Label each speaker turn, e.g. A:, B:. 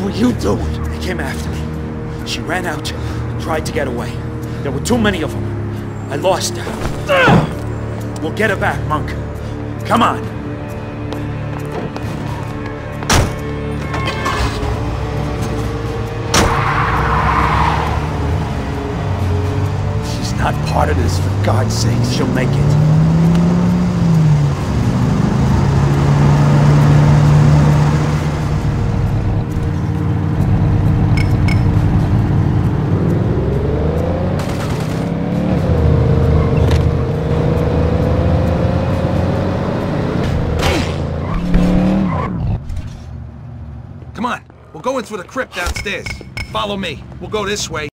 A: were you doing?
B: They came after me. She ran out tried to get away. There were too many of them. I lost her. We'll get her back, Monk. Come on.
A: She's not part of this, for God's sake.
B: She'll make it.
C: Come on, we'll go in through the crypt downstairs. Follow me. We'll go this way.